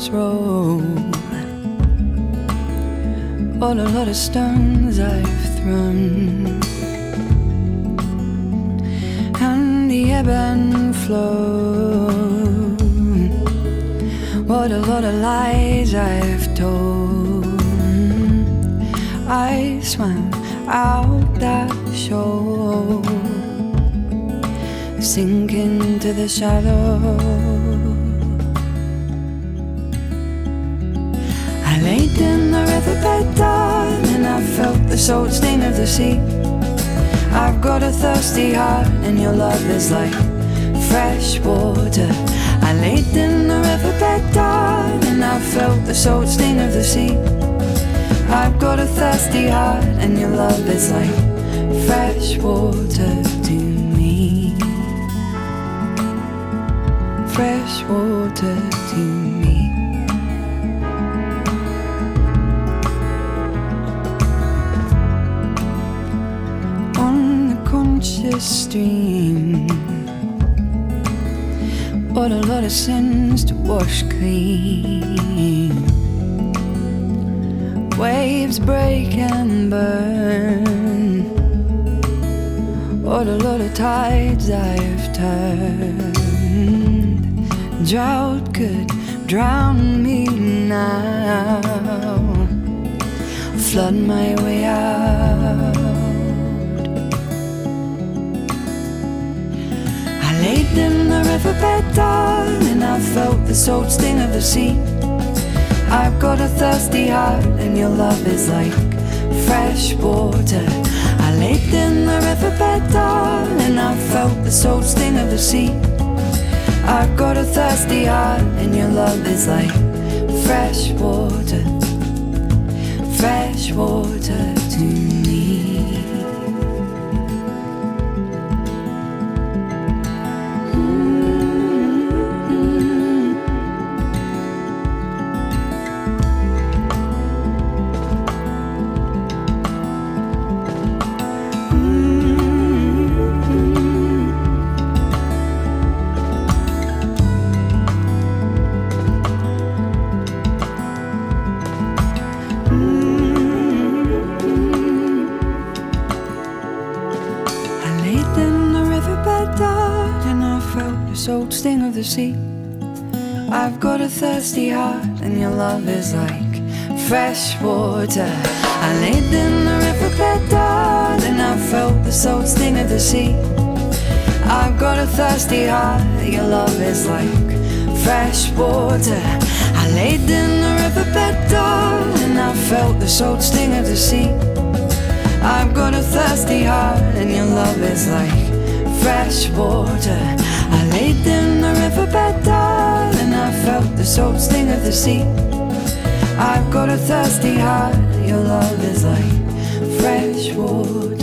ripples roll. What a lot of stones I've thrown. And the ebb and flow. What a lot of lies I've told. I swam out that shore, sinking to the shallow. I laid in the riverbed, darling, I felt the salt sting of the sea. I've got a thirsty heart, and your love is like fresh water. I laid in the riverbed, darling, I felt the salt sting of the sea. I've got a thirsty heart, and your love is like fresh water to me. Fresh water to me. Stream. What a lot of sins to wash clean. Waves break and burn. What a lot of tides I've turned. Drought could drown me now. Flood my way out. Laid in the riverbed, darling. I felt the salt sting of the sea. I've got a thirsty heart, and your love is like fresh water. I laid in the riverbed, darling. I felt the salt sting of the sea. I've got a thirsty heart, and your love is like fresh water. Fresh water to me. Salt sting of the sea. I've got a thirsty heart, and your love is like fresh water. I laid in the riverbed, darling. I felt the salt sting of the sea. I've got a thirsty heart, and your love is like fresh water. I laid in the riverbed, darling. I felt the salt sting of the sea. I've got a thirsty heart, and your love is like fresh water. I salt sting of the sea. I've got a thirsty heart, your love is like fresh water.